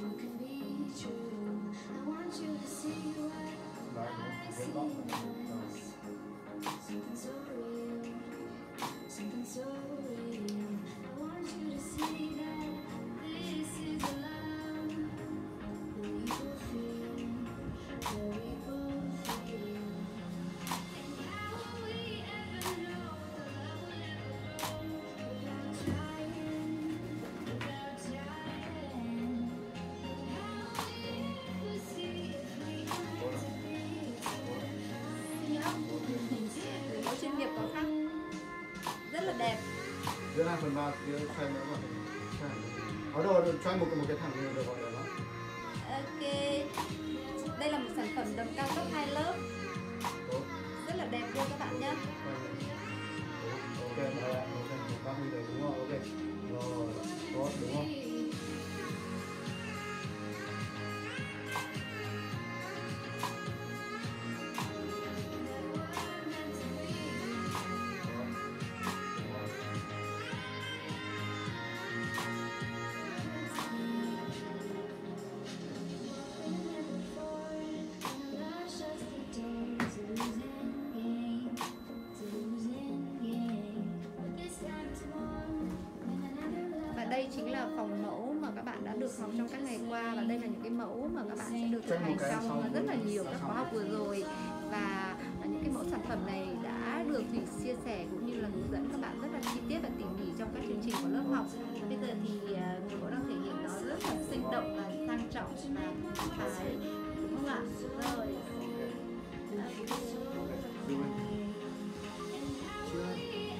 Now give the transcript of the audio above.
you can be true. Giữa hai phần ba kia xoay nữa gọi xoay Ở đâu xoay một một cái thẳng này được gọi là nó. Ok. Đây là một sản phẩm đầm cao cấp hai lớp. Rất là đẹp luôn các bạn nhé Ok, ok, bác đi rồi đúng không? Ok. Chính là phòng mẫu mà các bạn đã được học trong các ngày qua. Và đây là những cái mẫu mà các bạn sẽ được thực hành cái trong rất là nhiều các khóa học vừa rồi. Và những cái mẫu sản phẩm này đã được Thủy chia sẻ cũng như là hướng dẫn các bạn rất là chi tiết và tỉ mỉ trong các chương trình của lớp học. Bây giờ thì à, người mẫu đang thể hiện nó rất là sinh động và sang trọng và thoải